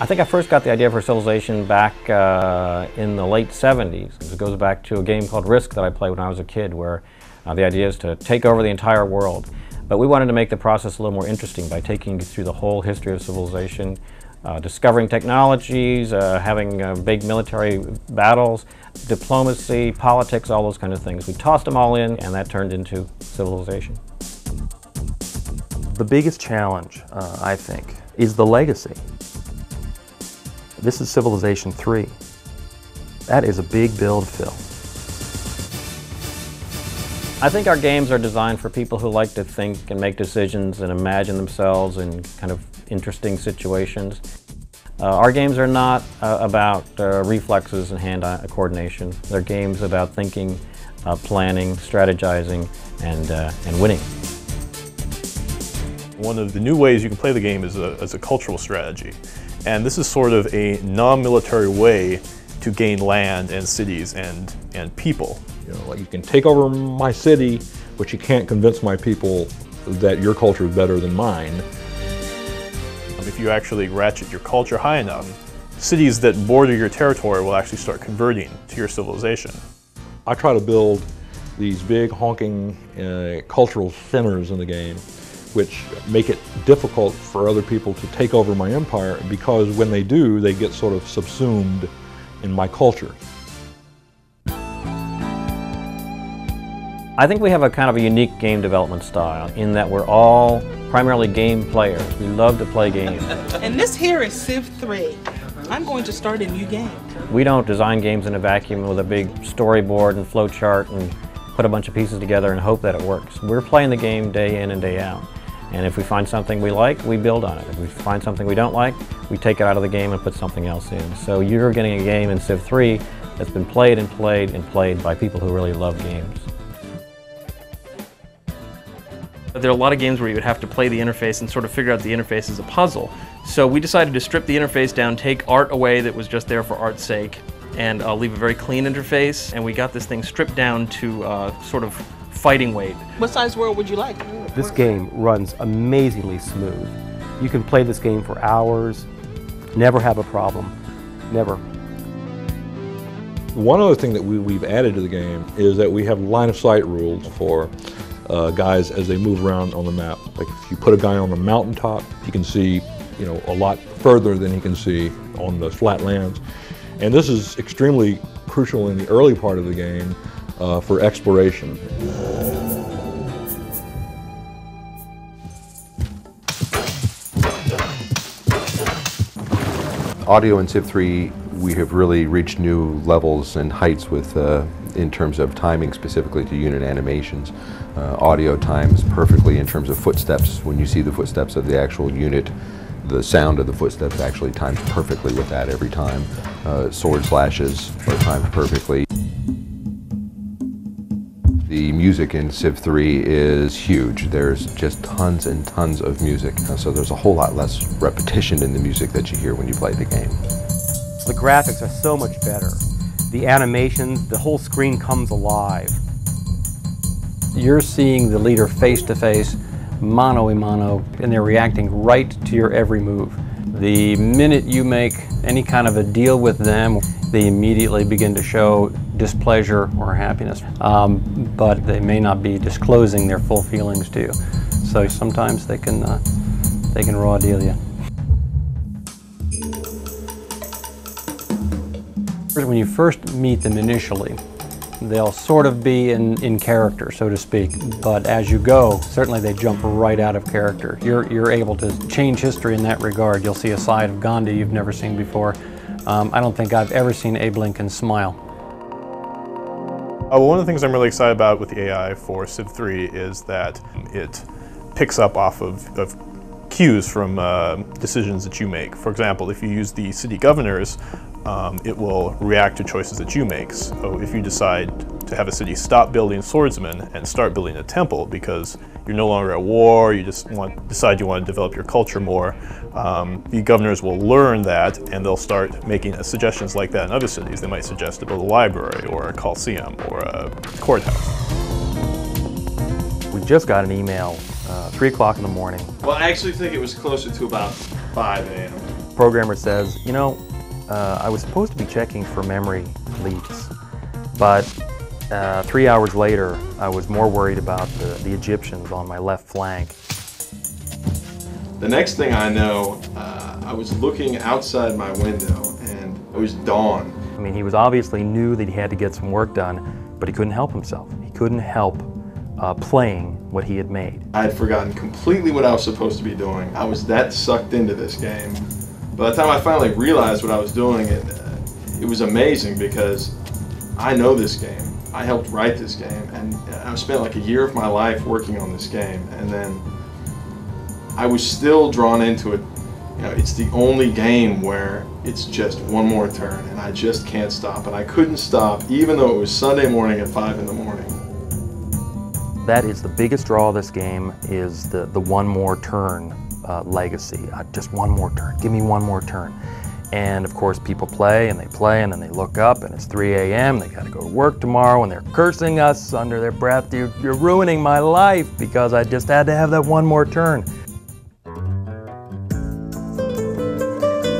I think I first got the idea for Civilization back uh, in the late 70s. It goes back to a game called Risk that I played when I was a kid where uh, the idea is to take over the entire world. But we wanted to make the process a little more interesting by taking you through the whole history of civilization, uh, discovering technologies, uh, having uh, big military battles, diplomacy, politics, all those kind of things. We tossed them all in and that turned into Civilization. The biggest challenge, uh, I think, is the legacy. This is Civilization 3. That is a big build, Phil. I think our games are designed for people who like to think and make decisions and imagine themselves in kind of interesting situations. Uh, our games are not uh, about uh, reflexes and hand coordination. They're games about thinking, uh, planning, strategizing, and, uh, and winning. One of the new ways you can play the game is a, as a cultural strategy. And this is sort of a non-military way to gain land and cities and, and people. You know, like you can take over my city, but you can't convince my people that your culture is better than mine. If you actually ratchet your culture high enough, cities that border your territory will actually start converting to your civilization. I try to build these big honking uh, cultural centers in the game which make it difficult for other people to take over my empire because when they do, they get sort of subsumed in my culture. I think we have a kind of a unique game development style in that we're all primarily game players. We love to play games. and this here is Civ 3. I'm going to start a new game. We don't design games in a vacuum with a big storyboard and flowchart and put a bunch of pieces together and hope that it works. We're playing the game day in and day out. And if we find something we like, we build on it. If we find something we don't like, we take it out of the game and put something else in. So you're getting a game in Civ 3 that's been played and played and played by people who really love games. There are a lot of games where you would have to play the interface and sort of figure out the interface as a puzzle. So we decided to strip the interface down, take art away that was just there for art's sake, and uh, leave a very clean interface. And we got this thing stripped down to uh, sort of fighting weight. What size world would you like? This game runs amazingly smooth. You can play this game for hours, never have a problem, never. One other thing that we, have added to the game is that we have line of sight rules for uh, guys as they move around on the map. Like if you put a guy on the mountaintop, he can see you know, a lot further than he can see on the flat lands. And this is extremely crucial in the early part of the game uh, for exploration. Audio in Civ 3, we have really reached new levels and heights with uh, in terms of timing specifically to unit animations. Uh, audio times perfectly in terms of footsteps. When you see the footsteps of the actual unit, the sound of the footsteps actually times perfectly with that every time. Uh, sword slashes are timed perfectly. The music in Civ 3 is huge. There's just tons and tons of music, so there's a whole lot less repetition in the music that you hear when you play the game. The graphics are so much better. The animations, the whole screen comes alive. You're seeing the leader face to face, mano a mano, and they're reacting right to your every move. The minute you make any kind of a deal with them, they immediately begin to show displeasure or happiness, um, but they may not be disclosing their full feelings to you. So sometimes they can, uh, they can raw deal you. When you first meet them initially, they'll sort of be in, in character, so to speak, but as you go, certainly they jump right out of character. You're, you're able to change history in that regard. You'll see a side of Gandhi you've never seen before. Um, I don't think I've ever seen Abe Lincoln smile. Uh, well, one of the things I'm really excited about with the AI for Civ 3 is that it picks up off of, of cues from uh, decisions that you make. For example, if you use the city governors, um, it will react to choices that you make. So if you decide to have a city stop building swordsmen and start building a temple because you're no longer at war, you just want decide you want to develop your culture more, um, the governors will learn that and they'll start making suggestions like that in other cities. They might suggest to build a library or a coliseum or a courthouse. We just got an email, uh, 3 o'clock in the morning. Well, I actually think it was closer to about 5 a.m. programmer says, you know, uh, I was supposed to be checking for memory leaks, but uh, three hours later, I was more worried about the, the Egyptians on my left flank. The next thing I know, uh, I was looking outside my window and it was dawn. I mean, he was obviously knew that he had to get some work done, but he couldn't help himself. He couldn't help uh, playing what he had made. I had forgotten completely what I was supposed to be doing. I was that sucked into this game. By the time I finally realized what I was doing, it, uh, it was amazing because I know this game. I helped write this game, and I've spent like a year of my life working on this game, and then I was still drawn into it. You know, it's the only game where it's just one more turn, and I just can't stop, and I couldn't stop, even though it was Sunday morning at five in the morning. That is the biggest draw of this game is the, the one more turn uh, legacy. Uh, just one more turn. Give me one more turn. And of course, people play and they play and then they look up and it's 3 a.m. They got to go to work tomorrow and they're cursing us under their breath. You're, you're ruining my life because I just had to have that one more turn.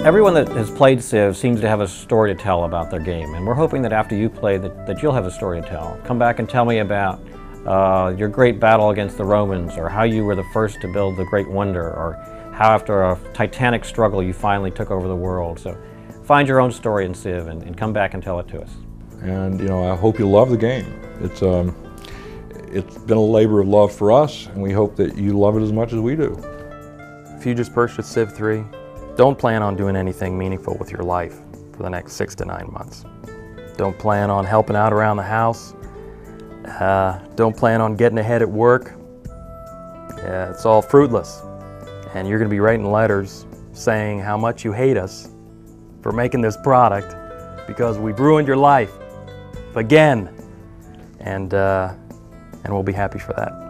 Everyone that has played Civ seems to have a story to tell about their game, and we're hoping that after you play that, that you'll have a story to tell. Come back and tell me about uh, your great battle against the Romans, or how you were the first to build the Great Wonder, or how after a titanic struggle you finally took over the world. So find your own story in Civ and, and come back and tell it to us. And you know, I hope you love the game. It's um, it's been a labor of love for us, and we hope that you love it as much as we do. If you just purchased Civ 3, don't plan on doing anything meaningful with your life for the next six to nine months. Don't plan on helping out around the house. Uh, don't plan on getting ahead at work. Yeah, it's all fruitless. And you're going to be writing letters saying how much you hate us for making this product because we've ruined your life again. And, uh, and we'll be happy for that.